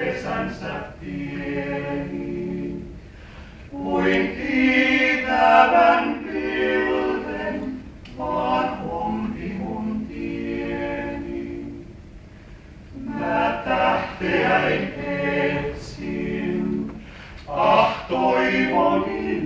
kesänsä pieni. Kuin kiitävän pilven, vaan ompi mun tieni. Mä tähteäin etsin, ah toivoni